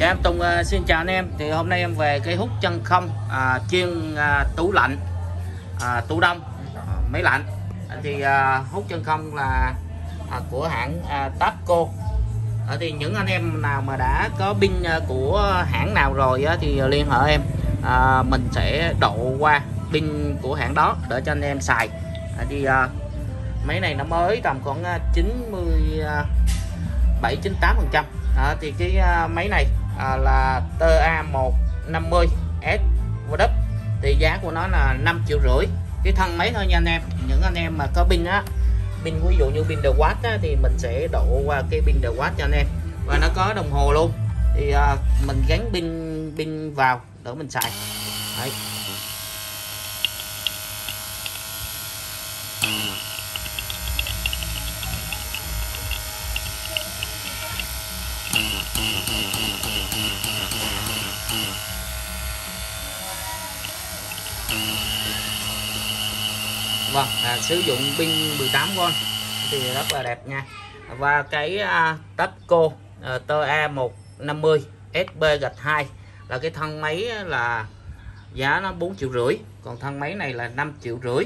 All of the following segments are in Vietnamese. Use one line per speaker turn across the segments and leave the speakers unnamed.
Dạ em Tùng uh, xin chào anh em. Thì hôm nay em về cái hút chân không à, chuyên à, tủ lạnh à, tủ đông à, máy lạnh. Thì à, hút chân không là à, của hãng à, Tapco. À, thì những anh em nào mà đã có pin à, của hãng nào rồi á, thì liên hệ em. À, mình sẽ độ qua pin của hãng đó để cho anh em xài. À, thì à, máy này nó mới tầm khoảng à, 97 98 à, phần trăm. Thì cái máy này à, là TA150 S W thì giá của nó là 5 triệu rưỡi. Cái thân máy thôi nha anh em. Những anh em mà có pin á pin ví dụ như pin The watt á, thì mình sẽ đổ qua cái pin The watt cho anh em. Và nó có đồng hồ luôn. Thì à, mình gắn pin pin vào để mình xài. Đấy. Vâng à, sử dụng pin 18V thì rất là đẹp nha. Và cái à, Tapco uh, TA150 SB gạch 2 là cái thân máy là giá nó 4 triệu rưỡi còn thân máy này là 5 triệu rưỡi.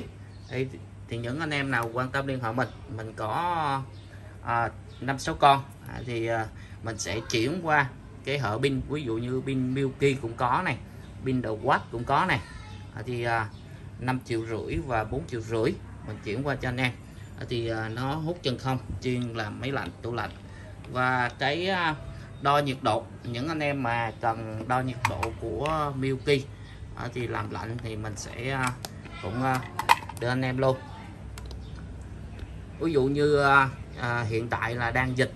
Thì, thì những anh em nào quan tâm liên hệ mình mình có à, 5 6 con à, thì à, mình sẽ chuyển qua cái hệ pin ví dụ như pin Milky cũng có này pin đầu watt cũng có này. À, thì à, 5 triệu rưỡi và 4 triệu rưỡi mình chuyển qua cho anh em. À, thì à, nó hút chân không, chuyên làm máy lạnh, tủ lạnh. Và cái à, đo nhiệt độ, những anh em mà cần đo nhiệt độ của Milky thì làm lạnh thì mình sẽ cũng đưa anh em luôn. Ví dụ như hiện tại là đang dịch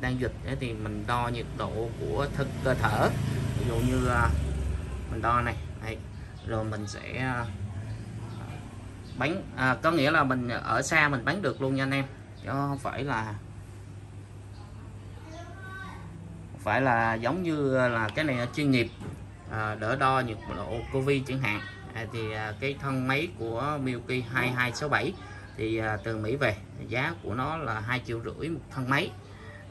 đang dịch thì mình đo nhiệt độ của thân cơ thể. Ví dụ như mình đo này rồi mình sẽ bán à, có nghĩa là mình ở xa mình bán được luôn nha anh em. Chứ không phải là phải là giống như là cái này là chuyên nghiệp à, đỡ đo nhiệt độ Covid chẳng hạn. À, thì à, cái thân máy của Milky 2267 thì à, từ Mỹ về giá của nó là hai triệu rưỡi một thân máy.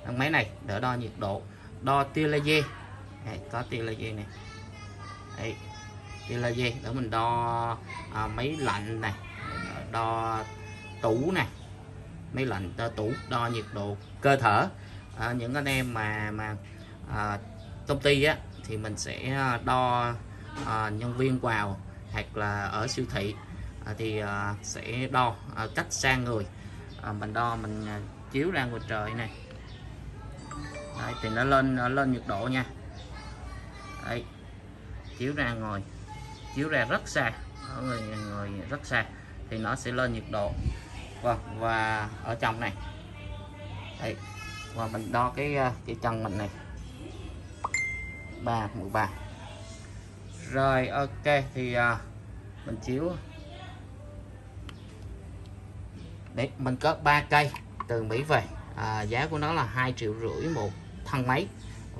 Thân máy này đỡ đo nhiệt độ đo tia laser. Đây, có tia laser này Đây, tia laser để mình đo à, máy lạnh này đo tủ này máy lạnh đo tủ đo nhiệt độ cơ thể. À, những anh em mà mà à, công ty á thì mình sẽ à, đo à, nhân viên vào hoặc là ở siêu thị à, thì à, sẽ đo à, cách xa người. À, mình đo mình à, chiếu ra ngoài trời này Đấy, thì nó lên nó lên nhiệt độ nha. Đấy, chiếu ra ngồi chiếu ra rất xa. Ở người người rất xa thì nó sẽ lên nhiệt độ. Vâng và ở trong này. Đấy. và mình đo cái ờ, cái chân mình này. Ba mười ba. Rồi ok thì ờ, mình chiếu. Đấy mình có ba cây từ Mỹ về. À, giá của nó là hai triệu rưỡi một thân máy.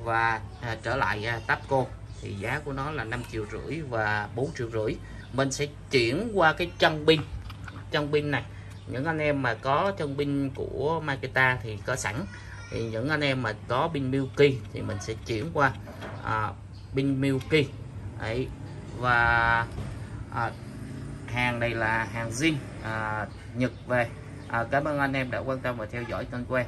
Và à, trở lại à, Tapco. Thì giá của nó là 5 triệu rưỡi và 4 triệu rưỡi. Mình sẽ chuyển qua cái chân pin chân pin này. Những anh em mà có chân pin của Makita thì có sẵn. Thì những anh em mà có pin Milky thì mình sẽ chuyển qua à, pin Milky. Đấy. và à, hàng này là hàng zin à, Nhật về. À, cảm ơn anh em đã quan tâm và theo dõi kênh của em.